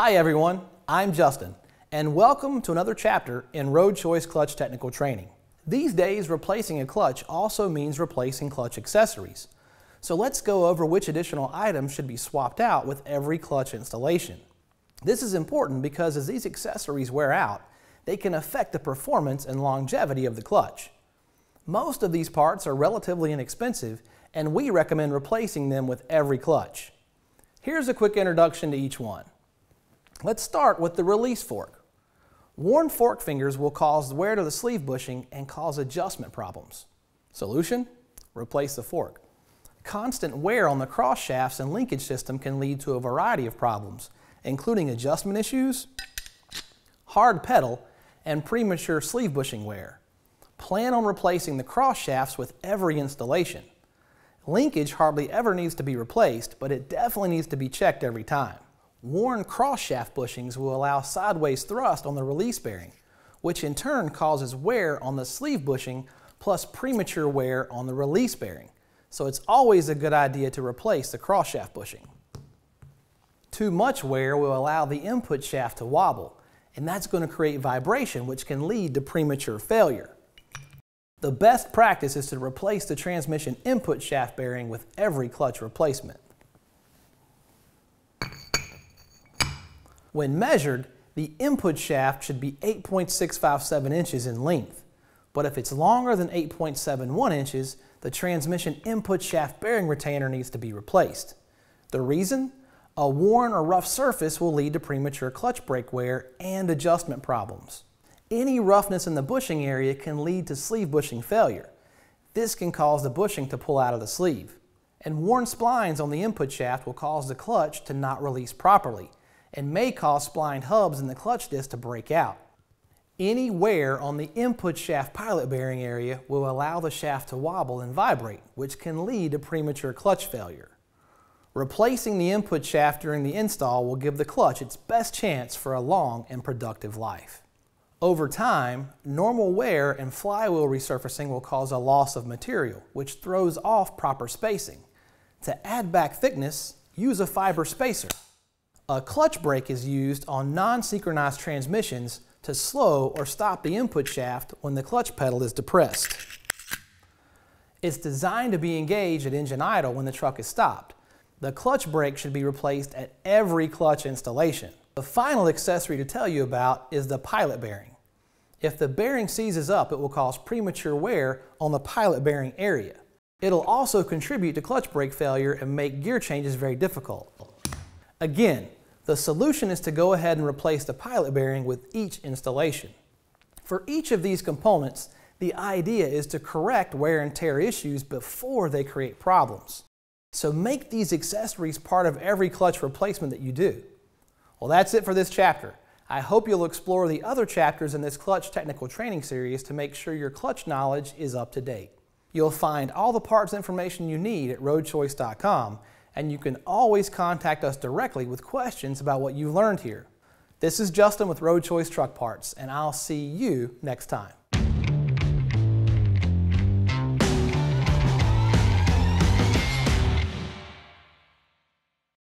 Hi everyone, I'm Justin, and welcome to another chapter in Road Choice Clutch Technical Training. These days, replacing a clutch also means replacing clutch accessories. So let's go over which additional items should be swapped out with every clutch installation. This is important because as these accessories wear out, they can affect the performance and longevity of the clutch. Most of these parts are relatively inexpensive and we recommend replacing them with every clutch. Here's a quick introduction to each one. Let's start with the release fork. Worn fork fingers will cause wear to the sleeve bushing and cause adjustment problems. Solution? Replace the fork. Constant wear on the cross shafts and linkage system can lead to a variety of problems, including adjustment issues, hard pedal, and premature sleeve bushing wear. Plan on replacing the cross shafts with every installation. Linkage hardly ever needs to be replaced, but it definitely needs to be checked every time. Worn cross shaft bushings will allow sideways thrust on the release bearing, which in turn causes wear on the sleeve bushing plus premature wear on the release bearing. So it's always a good idea to replace the cross shaft bushing. Too much wear will allow the input shaft to wobble, and that's going to create vibration, which can lead to premature failure. The best practice is to replace the transmission input shaft bearing with every clutch replacement. When measured, the input shaft should be 8.657 inches in length, but if it's longer than 8.71 inches, the transmission input shaft bearing retainer needs to be replaced. The reason? A worn or rough surface will lead to premature clutch brake wear and adjustment problems. Any roughness in the bushing area can lead to sleeve bushing failure. This can cause the bushing to pull out of the sleeve. And worn splines on the input shaft will cause the clutch to not release properly and may cause splined hubs in the clutch disc to break out. Any wear on the input shaft pilot bearing area will allow the shaft to wobble and vibrate, which can lead to premature clutch failure. Replacing the input shaft during the install will give the clutch its best chance for a long and productive life. Over time, normal wear and flywheel resurfacing will cause a loss of material, which throws off proper spacing. To add back thickness, use a fiber spacer. A clutch brake is used on non-synchronized transmissions to slow or stop the input shaft when the clutch pedal is depressed. It's designed to be engaged at engine idle when the truck is stopped. The clutch brake should be replaced at every clutch installation. The final accessory to tell you about is the pilot bearing. If the bearing seizes up, it will cause premature wear on the pilot bearing area. It'll also contribute to clutch brake failure and make gear changes very difficult. Again, the solution is to go ahead and replace the pilot bearing with each installation. For each of these components, the idea is to correct wear and tear issues before they create problems. So make these accessories part of every clutch replacement that you do. Well, that's it for this chapter. I hope you'll explore the other chapters in this clutch technical training series to make sure your clutch knowledge is up to date. You'll find all the parts information you need at roadchoice.com, and you can always contact us directly with questions about what you've learned here. This is Justin with Road Choice Truck Parts, and I'll see you next time.